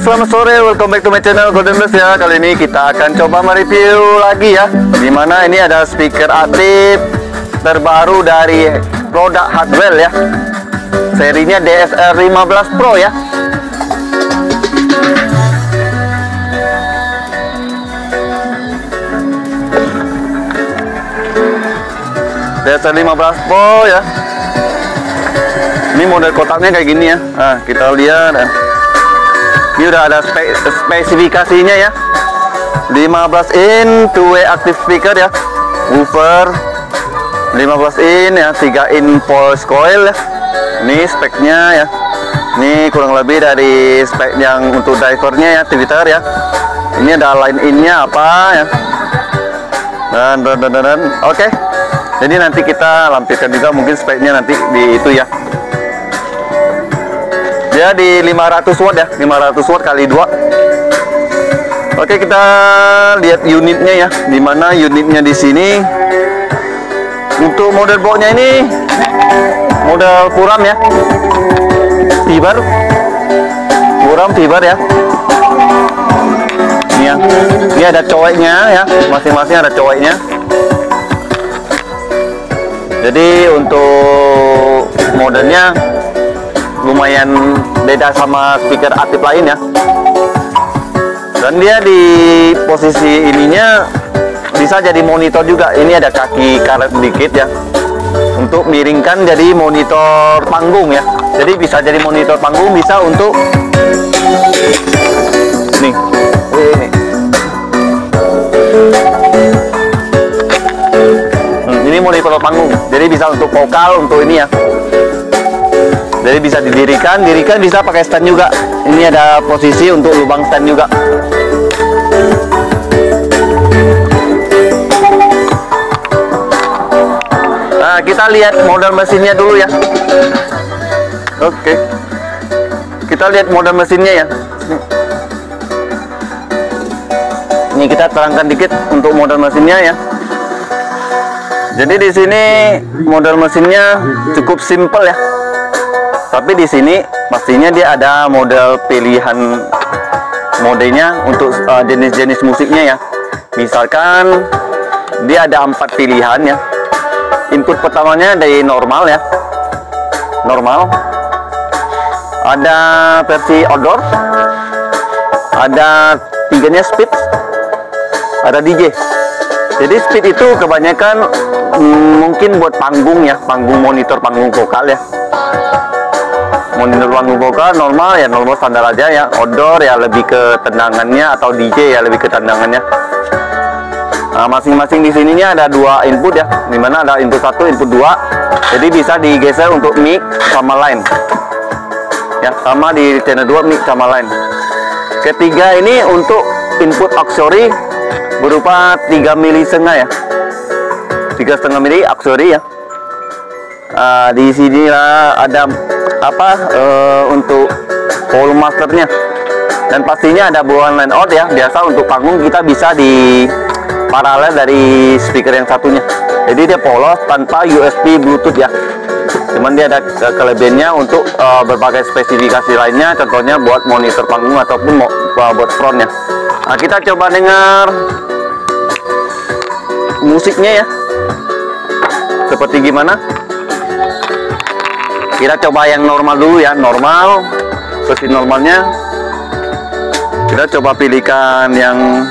Selamat sore. Welcome back to my channel Golden Blues ya. Kali ini kita akan coba mereview lagi ya. Di mana ini ada speaker aktif terbaru dari produk Hardwell ya. Serinya DSR 15 Pro ya. DSR 15 Pro ya. Ini model kotaknya kayak gini ya. Nah, kita lihat. ya. Ini udah ada spe spesifikasinya ya. 15 in two active speaker ya. Woofer 15 in ya, 3 in pulse coil ya. Ini speknya ya. Ini kurang lebih dari spek yang untuk drivernya ya, Twitter ya. Ini ada line innya apa ya. Dan dan dan, dan, oke. Jadi nanti kita lampirkan juga mungkin speknya nanti di itu ya. Dia di 500 watt ya, 500 watt kali 2. Oke, kita lihat unitnya ya. Di mana unitnya di sini untuk model boxnya ini model puram ya. Fiber. Puram fiber ya. Ini ya. Ini ada coweknya ya, masing-masing ada coweknya. Jadi untuk modelnya lumayan beda sama speaker aktif lain ya. Dan dia di posisi ininya bisa jadi monitor juga. Ini ada kaki karet sedikit ya. Untuk miringkan jadi monitor panggung ya. Jadi bisa jadi monitor panggung bisa untuk nih ini. Hmm, ini monitor panggung. Jadi bisa untuk vokal untuk ini ya jadi bisa didirikan dirikan bisa pakai stand juga. Ini ada posisi untuk lubang stand juga. Nah kita lihat model mesinnya dulu ya. Oke. Kita lihat model mesinnya ya. Ini kita terangkan dikit untuk model mesinnya ya. Jadi di sini model mesinnya cukup simple ya tapi di sini pastinya dia ada model pilihan modenya untuk uh, jenis-jenis musiknya ya. Misalkan dia ada empat pilihan ya. Input pertamanya dari normal ya. Normal. Ada versi outdoor. Ada tiganya speed. Ada DJ jadi speed itu kebanyakan mm, mungkin buat panggung ya panggung monitor panggung vokal ya monitor panggung vokal normal ya normal standar aja ya. Outdoor ya lebih ke tendangannya atau DJ ya lebih ke tendangannya. Nah, masing-masing di sininya ada dua input ya. Di mana ada input satu input dua. Jadi bisa digeser untuk mic sama line. Ya sama di channel 2 mic sama line. Ketiga ini untuk input auxiliary berupa 3 mili setengah ya. Tiga setengah mili auxiliary ya. Ah, di sini ada apa eh, untuk volume masternya. Dan pastinya ada buahan line out ya. Biasa untuk panggung kita bisa di paralel dari speaker yang satunya. Jadi dia polos tanpa USB Bluetooth ya. Cuman dia ada ke- kelebihannya untuk eh, berbagai spesifikasi lainnya. Contohnya buat monitor panggung ataupun mo- buat frontnya. Nah kita coba dengar musiknya ya. Seperti gimana kita coba yang normal dulu ya normal. Versi normalnya. Kita coba pilihkan yang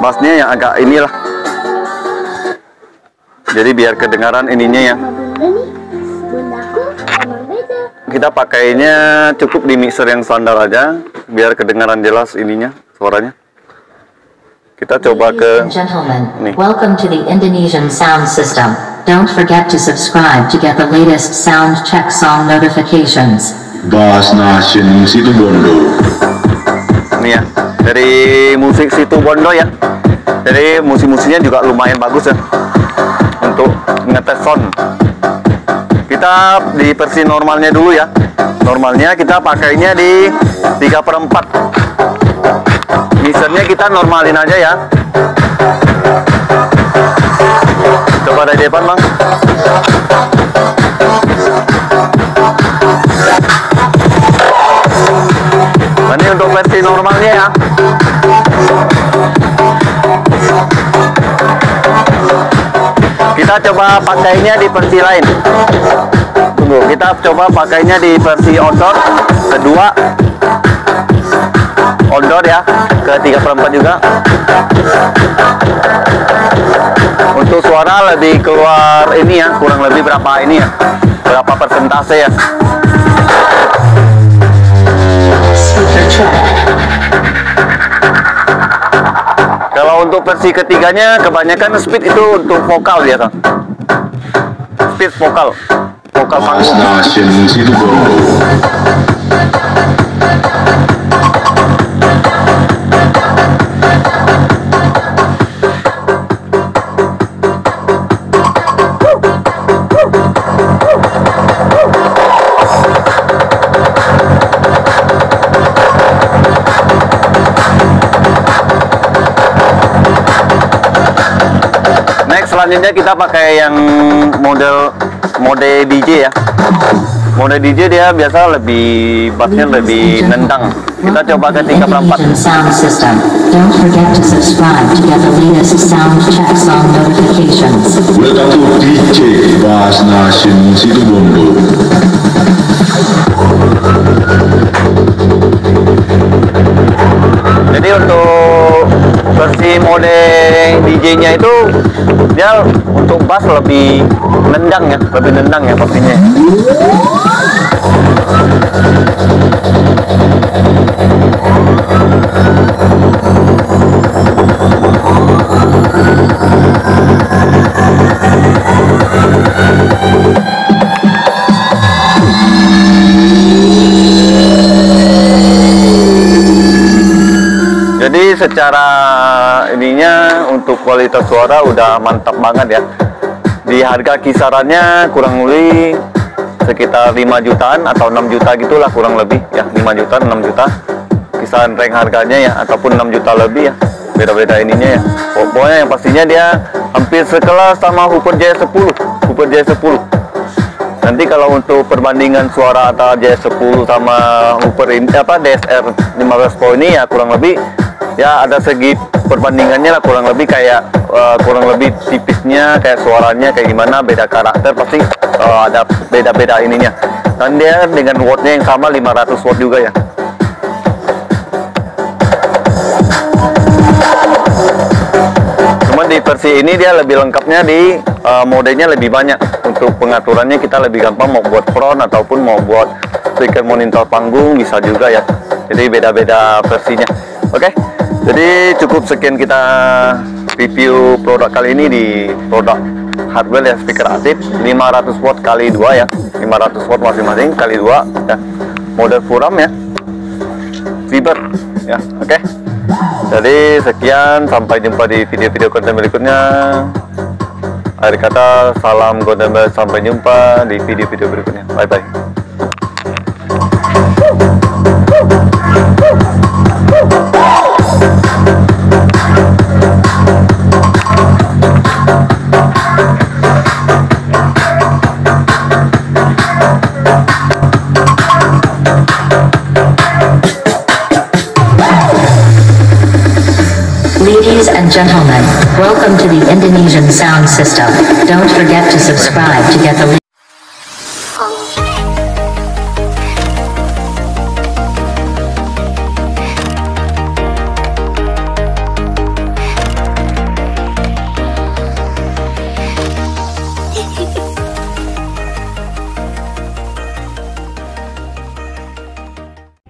bassnya yang agak inilah. Jadi biar kedengaran ininya ya. Kita pakainya cukup di mixer yang standar aja biar kedengaran jelas ininya suaranya. Kita coba ke Nih. welcome to the Indonesian sound system. Don't forget to subscribe to get the latest sound check song notifications. Bas Nation Situbondo. ini ya dari musik situ Bondo ya. Jadi musik-musiknya juga lumayan bagus ya untuk ngetes sound. Kita di versi normalnya dulu ya. Normalnya kita pakainya di 3 per 4 mixernya kita normalin aja ya coba dari depan bang Nah, ini untuk normalnya ya. Kita coba pakainya di versi lain. Tunggu, kita coba pakainya di versi outdoor kedua. Outdoor ya, ke 3 per 4 juga. Suara lebih keluar ini ya, kurang lebih berapa ini ya? Berapa persentase ya? Kalau untuk versi ketiganya kebanyakan speed itu untuk vokal ya kan. Speed vokal. Vokal panggung. Selanjutnya kita pakai yang model mode DJ ya. Mode DJ dia biasa lebih bassnya lebih nendang. Kita coba ke 3 per 4. Indonesian sound system. Don't forget to subscribe to get the latest sound check song notifications. Welcome to DJ Kelas Nation Bondo. Jadi untuk versi mode DJ-nya itu dia untuk bass lebih nendang ya, lebih nendang ya pastinya. Jadi secara untuk kualitas suara udah mantap banget ya. Di harga kisarannya kurang lebih sekitar 5 jutaan atau 6 juta gitulah kurang lebih ya. 5 juta 6 juta. Kisaran rank harganya ya ataupun 6 juta lebih ya. Beda-beda ininya ya. Pokoknya yang pastinya dia hampir sekelas sama Hooper J10 Hooper J10 Nanti kalau untuk perbandingan suara antara JS10 sama Hooper ini apa DSR 15 Pro ini ya kurang lebih ya ada segi perbandingannya lah kurang lebih kayak eh, kurang lebih tipisnya kayak suaranya kayak gimana beda karakter pasti eh, ada beda-beda ininya. Dan dia dengan wattnya yang sama 500 watt juga ya. Cuman di versi ini dia lebih lengkapnya di uh, modenya lebih banyak. Untuk pengaturannya kita lebih gampang mau buat front ataupun mau buat speaker monitor panggung bisa juga ya. Jadi beda-beda versinya. Oke. Jadi cukup sekian kita review produk kali ini di produk hardware ya speaker aktif 500 watt kali 2 ya. 500 watt masing-masing kali 2 ya. Model furam ya. Fiber ya. Oke. Jadi sekian, sampai jumpa di video-video konten berikutnya. Akhir kata, salam Bell, sampai jumpa di video-video berikutnya. Bye-bye. Ladies and gentlemen, welcome to the Indonesian sound system. Don't forget to subscribe to get the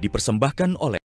dipersembahkan oleh